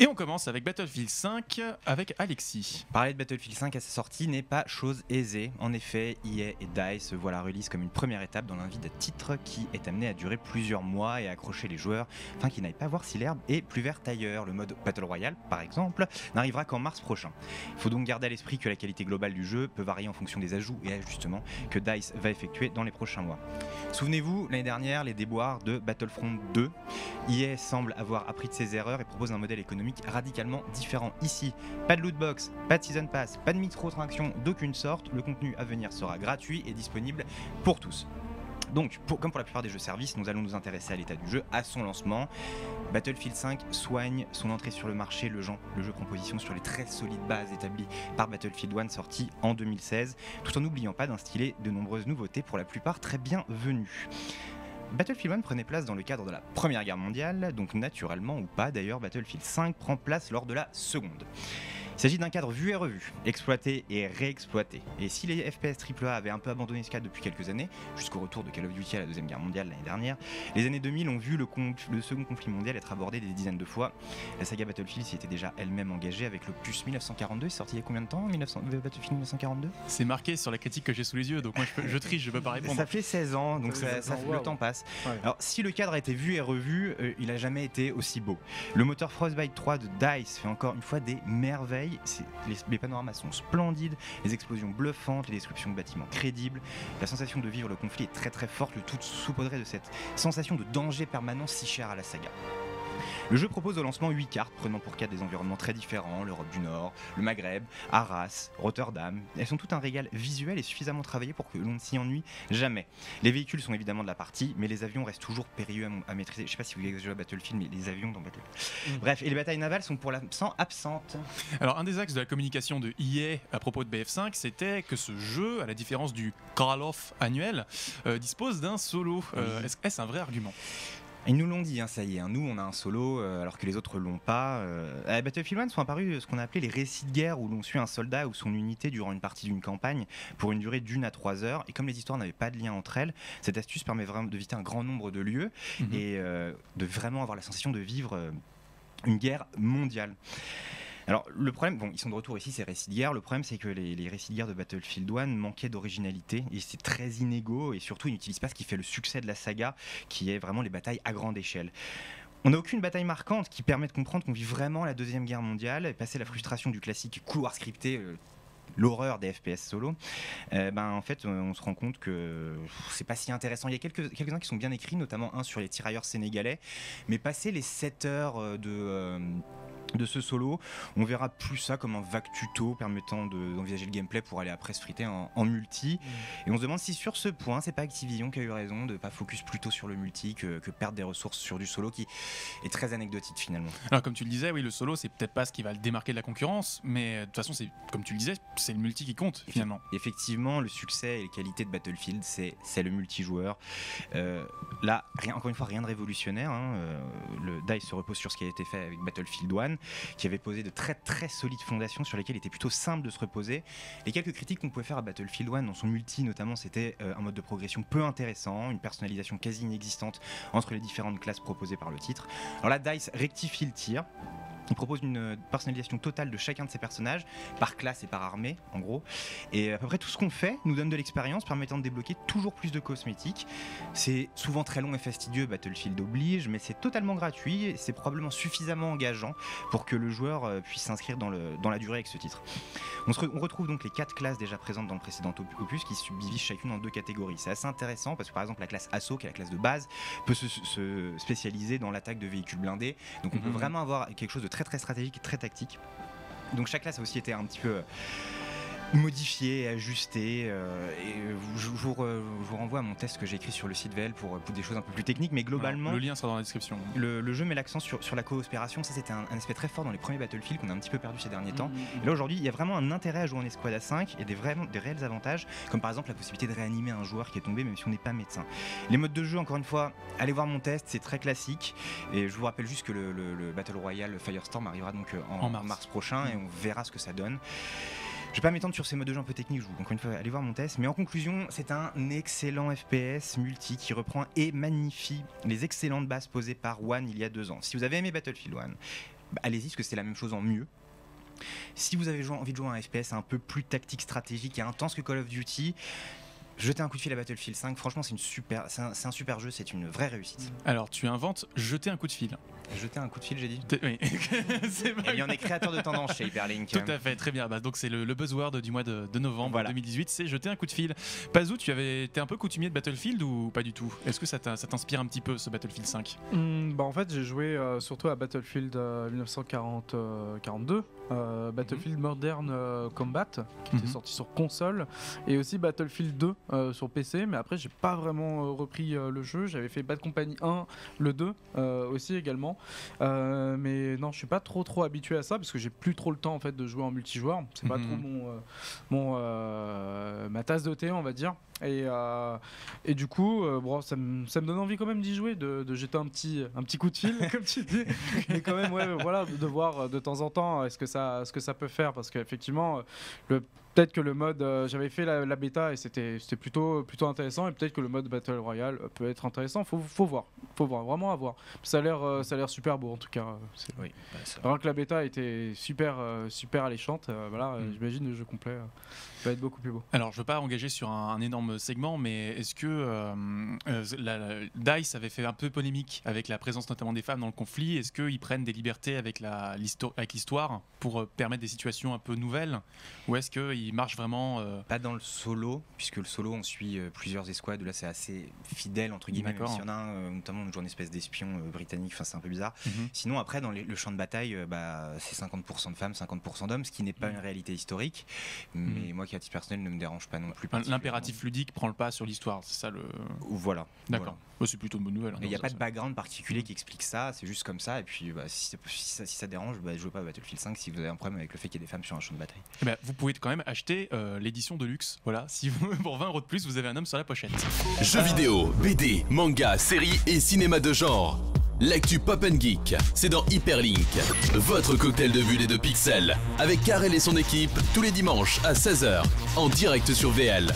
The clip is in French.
Et on commence avec Battlefield 5 avec Alexis. Parler de Battlefield 5 à sa sortie n'est pas chose aisée. En effet, EA et DICE voient la release comme une première étape dans l'envie de titre qui est amené à durer plusieurs mois et à accrocher les joueurs afin qu'ils n'aillent pas voir si l'herbe est plus verte ailleurs. Le mode Battle Royale, par exemple, n'arrivera qu'en mars prochain. Il faut donc garder à l'esprit que la qualité globale du jeu peut varier en fonction des ajouts et ajustements que DICE va effectuer dans les prochains mois. Souvenez-vous, l'année dernière, les déboires de Battlefront 2. EA semble avoir appris de ses erreurs et propose un modèle économique radicalement différent. Ici, pas de lootbox, pas de season pass, pas de micro-traction d'aucune sorte. Le contenu à venir sera gratuit et disponible pour tous. Donc, comme pour la plupart des jeux services, nous allons nous intéresser à l'état du jeu, à son lancement. Battlefield 5 soigne son entrée sur le marché, le, genre, le jeu composition sur les très solides bases établies par Battlefield 1 sorti en 2016, tout en n'oubliant pas d'instiller de nombreuses nouveautés, pour la plupart très bienvenues. Battlefield 1 prenait place dans le cadre de la Première Guerre mondiale, donc naturellement ou pas d'ailleurs, Battlefield 5 prend place lors de la Seconde. Il s'agit d'un cadre vu et revu, exploité et réexploité. Et si les FPS AAA avaient un peu abandonné ce cadre depuis quelques années, jusqu'au retour de Call of Duty à la Deuxième Guerre mondiale l'année dernière, les années 2000 ont vu le, con- le second conflit mondial être abordé des dizaines de fois. La saga Battlefield s'y était déjà elle-même engagée avec l'opus 1942, sorti il y a combien de temps 1900 Battlefield 1942 C'est marqué sur la critique que j'ai sous les yeux, donc moi je, peux- je triche, je peux pas répondre. Ça fait 16 ans, donc Ça fait ça, 16 ça ans, fait- waouh. le temps passe. Ouais. Alors, si le cadre a été vu et revu, euh, il a jamais été aussi beau. Le moteur Frostbite 3 de DICE fait encore une fois des merveilles. Les panoramas sont splendides, les explosions bluffantes, les descriptions de bâtiments crédibles. La sensation de vivre le conflit est très très forte, le tout saupoudré de cette sensation de danger permanent si chère à la saga. Le jeu propose au lancement 8 cartes prenant pour cadre des environnements très différents, l'Europe du Nord, le Maghreb, Arras, Rotterdam. Elles sont toutes un régal visuel et suffisamment travaillées pour que l'on ne s'y ennuie jamais. Les véhicules sont évidemment de la partie, mais les avions restent toujours périlleux à, maîtriser. Je sais pas si vous avez joué à Battlefield, mais les avions dans Battlefield. Mm. Bref, et les batailles navales sont pour l'instant absentes. Alors un des axes de la communication de EA à propos de BF5, c'était que ce jeu, à la différence du Call of annuel, euh, dispose d'un solo. Euh, Oui. Est-ce est-ce un vrai argument? Ils nous l'ont dit, hein, ça y est. hein. Nous, on a un solo, euh, alors que les autres l'ont pas. Euh, à Battlefield 1 sont apparus euh, ce qu'on a appelé les récits de guerre, où l'on suit un soldat ou son unité durant une partie d'une campagne pour une durée d'une à trois heures. Et comme les histoires n'avaient pas de lien entre elles, cette astuce permet vraiment de visiter un grand nombre de lieux Mhm. et euh, de vraiment avoir la sensation de vivre une guerre mondiale. Alors le problème, bon, ils sont de retour ici, de guerre. Le problème, c'est que les, les de Battlefield 1 manquaient d'originalité et c'est très inégaux et surtout ils n'utilisent pas ce qui fait le succès de la saga, qui est vraiment les batailles à grande échelle. On n'a aucune bataille marquante qui permet de comprendre qu'on vit vraiment la deuxième guerre mondiale et passer la frustration du classique couloir scripté. euh, L'horreur des FPS solo, euh, ben en fait euh, on se rend compte que c'est pas si intéressant. Il y a quelques, quelques-uns qui sont bien écrits, notamment un sur les tirailleurs sénégalais, mais passer les 7 heures de, de ce solo, on verra plus ça comme un vague tuto permettant de- d'envisager le gameplay pour aller après se friter en, en multi. Et on se demande si sur ce point, c'est pas Activision qui a eu raison de pas focus plutôt sur le multi que, que perdre des ressources sur du solo qui est très anecdotique finalement. Alors comme tu le disais, oui, le solo, c'est peut-être pas ce qui va le démarquer de la concurrence, mais euh, de toute façon, c'est comme tu le disais, c'est le multi qui compte finalement. Effectivement, le succès et les qualités de Battlefield, c'est c'est le multijoueur. Euh, là, rien, encore une fois, rien de révolutionnaire. hein. Euh, le DICE se repose sur ce qui a été fait avec Battlefield 1, qui avait posé de très très solides fondations sur lesquelles il était plutôt simple de se reposer. Les quelques critiques qu'on pouvait faire à Battlefield 1 dans son multi, notamment, c'était euh, un mode de progression peu intéressant, une personnalisation quasi inexistante entre les différentes classes proposées par le titre. Alors là, DICE rectifie le tir. Il propose une euh, personnalisation totale de chacun de ses personnages, par classe et par armée, en gros. Et à peu près tout ce qu'on fait nous donne de l'expérience permettant de débloquer toujours plus de cosmétiques. C'est souvent très long et fastidieux, Battlefield oblige, mais c'est totalement gratuit et c'est probablement suffisamment engageant pour que le joueur euh, puisse s'inscrire dans, le- dans la durée avec ce titre. On, se re- on retrouve donc les quatre classes déjà présentes dans le précédent op- opus qui subdivisent chacune en deux catégories. C'est assez intéressant parce que par exemple la classe Assaut, qui est la classe de base, peut se, se spécialiser dans l'attaque de véhicules blindés. Donc on peut Mhm. vraiment avoir quelque chose de très très stratégique et très tactique. Donc chaque classe a aussi été un petit peu euh, modifié, ajusté. euh, et euh, je, je vous re- je vous renvoie à mon test que j'ai écrit sur le site VL pour, pour des choses un peu plus techniques, mais globalement. Le lien sera dans la description. Le, le jeu met l'accent sur, sur la coopération, ça c'était un, un aspect très fort dans les premiers Battlefield qu'on a un petit peu perdu ces derniers temps. Et là aujourd'hui, il y a vraiment un intérêt à jouer en escouade à 5 et des, vrais, des réels avantages, comme par exemple la possibilité de réanimer un joueur qui est tombé même si on n'est pas médecin. Les modes de jeu, encore une fois, allez voir mon test, c'est très classique. Et je vous rappelle juste que le, le- le Battle Royale Firestorm arrivera donc euh, en, En mars. prochain et on verra ce que ça donne. Je vais pas m'étendre sur ces modes de jeu un peu techniques, je vous encore une fois allez voir mon test. Mais en conclusion, c'est un excellent FPS multi qui reprend et magnifie les excellentes bases posées par One il y a deux ans. Si vous avez aimé Battlefield 1, bah, allez-y parce que c'est la même chose en mieux. Si vous avez envie de jouer à un FPS un peu plus tactique, stratégique et intense que Call of Duty, Jeter un coup de fil à Battlefield 5, franchement, c'est une super, c'est un, super jeu, c'est une vraie réussite. Alors, tu inventes jeter un coup de fil. Jeter un coup de fil, j'ai dit. Oui. c'est Et bien, on est créateur de tendance chez Hyperlink. Tout à fait, très bien. Bah, donc, c'est le, buzzword du mois de, novembre 2018, c'est jeter un coup de fil. Pazou, tu avais été un peu coutumier de Battlefield ou pas du tout? Est-ce que ça t'inspire un petit peu ce Battlefield 5 hmm, bah, En fait, j'ai joué euh, surtout à Battlefield 1942, euh, Battlefield mhm. Modern Combat, qui était mhm. sorti sur console, et aussi Battlefield 2 euh, sur PC, mais après j'ai pas vraiment euh, repris euh, le jeu. J'avais fait Bad Company 1, le 2 aussi également, mais non, je suis pas trop trop habitué à ça parce que j'ai plus trop le temps en fait de jouer en multijoueur. C'est pas trop mhm. mon, mon ma tasse de thé, on va dire. Et, et du coup, bon, ça, me, ça me donne envie quand même d'y jouer, de, jeter un petit, un petit coup de fil, comme tu dis. Mais quand même, ouais, voilà, de, voir de temps en temps ce que ça, ce que ça peut faire, parce qu'effectivement, le peut-être que le mode, euh, j'avais fait la, bêta et c'était plutôt, plutôt intéressant et peut-être que le mode Battle Royale peut être intéressant. Faut, faut voir, faut voir, vraiment à voir. Ça a l'air, euh, ça a l'air super beau en tout cas. Oui, bah, que la bêta était super, euh, super alléchante, voilà, mm. j'imagine le jeu complet va être beaucoup plus beau. Alors, je veux pas engager sur un, énorme segment, mais est-ce que la, Dice avait fait un peu polémique avec la présence notamment des femmes dans le conflit? Est-ce qu'ils prennent des libertés avec l'histoire pour permettre des situations un peu nouvelles? Ou est-ce qu'ils marche vraiment euh, Pas dans le solo, puisque le solo, on suit euh, plusieurs escouades. Là, c'est assez fidèle, entre guillemets. Même y en a un, euh, notamment, on joue une espèce d'espion britannique. Enfin, c'est un peu bizarre. Mhm. Sinon, après, dans le champ de bataille, bah, c'est 50% de femmes, 50% d'hommes, ce qui n'est pas mhm. une réalité historique. Mais mhm. moi, qui à titre personnel, ne me dérange pas non plus. L'impératif ludique prend le pas sur l'histoire, c'est ça le. Voilà. D'accord. c'est plutôt une bonne nouvelle. Hein, il n'y a pas de background particulier qui explique ça, c'est juste comme ça. Et puis, bah, si, ça, dérange, bah, jouez pas à Battlefield 5 si vous avez un problème avec le fait qu'il y ait des femmes sur un champ de bataille. Eh ben, vous pouvez quand même acheter l'édition de luxe. Voilà, si vous, pour 20 euros de plus, vous avez un homme sur la pochette. Jeux vidéo, BD, manga, séries et cinéma de genre. L'actu Pop and Geek, c'est dans Hyperlink, votre cocktail de bulles et de pixels, avec Karel et son équipe, tous les dimanches à 16h, en direct sur VL.